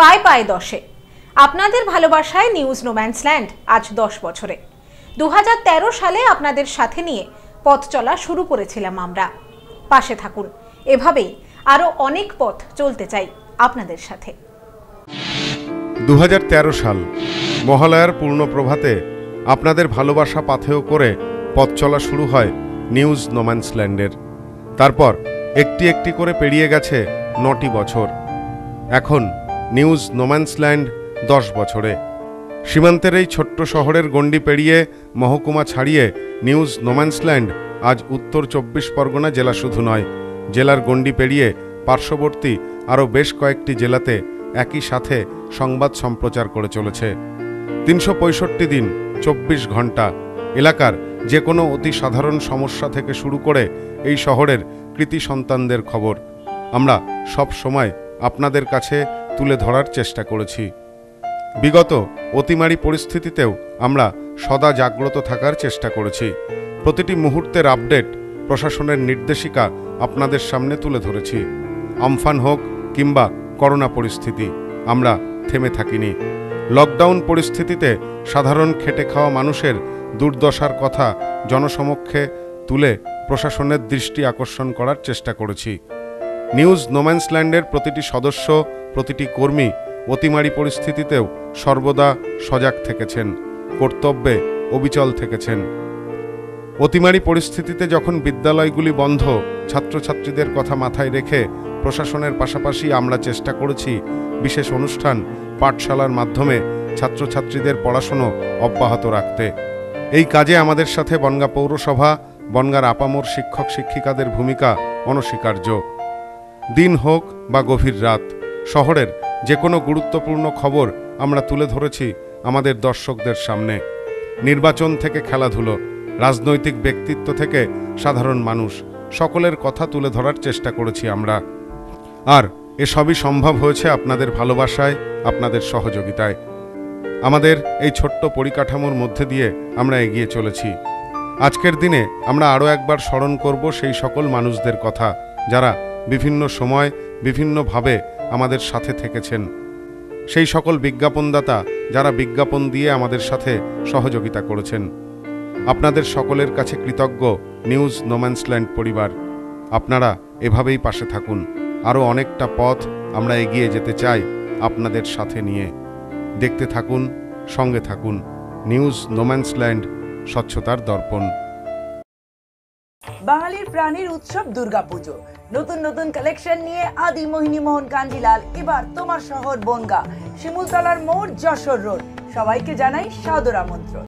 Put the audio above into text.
পায় পায় দশে। আপনাদের ভালোবাসায় নিউজ নোম্যান্সল্যান্ড আজ দশ বছরে। দু হাজার তেরো সালে আপনাদের সাথে নিয়ে পথ চলা শুরু করেছিলাম আমরা। পাশে থাকুন। এভাবেই আরও অনেক পথ চলতে চাই আপনাদের সাথে। দু হাজার তেরো সাল, মহালয়ার পূর্ণ প্রভাতে আপনাদের ভালোবাসা পাথেয় করে পথ চলা শুরু হয় নিউজ নোম্যান্সল্যান্ডের। তারপর একটি একটি করে পেরিয়ে গেছে নটি বছর। এখন নিউজ নোম্যান্সল্যান্ড দশ বছরে। সীমান্তের এই ছোট্ট শহরের গণ্ডি পেরিয়ে মহকুমা ছাড়িয়ে নিউজ নোম্যান্সল্যান্ড আজ উত্তর চব্বিশ পরগনা জেলা শুধু নয়, জেলার গণ্ডি পেরিয়ে পার্শ্ববর্তী আরও বেশ কয়েকটি জেলাতে একই সাথে সংবাদ সম্প্রচার করে চলেছে। তিনশো পঁয়ষট্টি দিন, চব্বিশ ঘণ্টা এলাকার যে কোনো অতি সাধারণ সমস্যা থেকে শুরু করে এই শহরের কৃতি সন্তানদের খবর। আমরা সব সময় আপনাদের কাছে তুলে ধরার চেষ্টা করেছি। বিগত অতিমারি পরিস্থিতিতেও আমরা সদা জাগ্রত থাকার চেষ্টা করেছি। প্রতিটি মুহূর্তের আপডেট প্রশাসনের নির্দেশিকা আপনাদের সামনে তুলে ধরেছি। আমফান হোক কিংবা করোনা পরিস্থিতি, আমরা থেমে থাকিনি। লকডাউন পরিস্থিতিতে সাধারণ খেটে খাওয়া মানুষের দুর্দশার কথা জনসমক্ষে তুলে প্রশাসনের দৃষ্টি আকর্ষণ করার চেষ্টা করেছি। নিউজ নোম্যান্সল্যান্ডের প্রতিটি সদস্য, প্রতিটি কর্মী অতিমারি পরিস্থিতিতেও সর্বদা সজাগ থেকেছেন, কর্তব্যে অবিচল থেকেছেন। অতিমারি পরিস্থিতিতে যখন বিদ্যালয়গুলি বন্ধ, ছাত্রছাত্রীদের কথা মাথায় রেখে প্রশাসনের পাশাপাশি আমরা চেষ্টা করেছি বিশেষ অনুষ্ঠান, পাঠশালার মাধ্যমে ছাত্রছাত্রীদের পড়াশুনো অব্যাহত রাখতে। এই কাজে আমাদের সাথে বনগা পৌরসভা, বনগার আপামোর শিক্ষক শিক্ষিকাদের ভূমিকা অনস্বীকার্য। দিন হোক বা গভীর রাত, শহরের যে কোনো গুরুত্বপূর্ণ খবর আমরা তুলে ধরেছি আমাদের দর্শকদের সামনে। নির্বাচন থেকে খেলাধুলো, রাজনৈতিক ব্যক্তিত্ব থেকে সাধারণ মানুষ, সকলের কথা তুলে ধরার চেষ্টা করেছি আমরা। আর এসবই সম্ভব হয়েছে আপনাদের ভালোবাসায়, আপনাদের সহযোগিতায়। আমাদের এই ছোট্ট পরিকাঠামোর মধ্যে দিয়ে আমরা এগিয়ে চলেছি। আজকের দিনে আমরা আরও একবার স্মরণ করব সেই সকল মানুষদের কথা, যারা বিভিন্ন সময় বিভিন্নভাবে আমাদের সাথে থেকেছেন। সেই সকল বিজ্ঞাপনদাতা যারা বিজ্ঞাপন দিয়ে আমাদের সাথে সহযোগিতা করেছেন। আপনাদের সকলের কাছে কৃতজ্ঞ নিউজ নোম্যান্সল্যান্ড পরিবার। আপনারা এভাবেই পাশে থাকুন। আরও অনেকটা পথ আমরা এগিয়ে যেতে চাই আপনাদের সাথে নিয়ে। দেখতে থাকুন, সঙ্গে থাকুন। নিউজ নোম্যান্সল্যান্ড স্বচ্ছতার দর্পণ। বাঙালির প্রাণীর উৎসব দুর্গাপুজো। নতুন নতুন কালেকশন নিয়ে আদি মোহিনী মোহন কাঞ্জিলাল, এবার তোমার শহর বনগা, শিমুলতলার মোড় যশোর রোড। সবাইকে জানাই সাদর আমন্ত্রণ।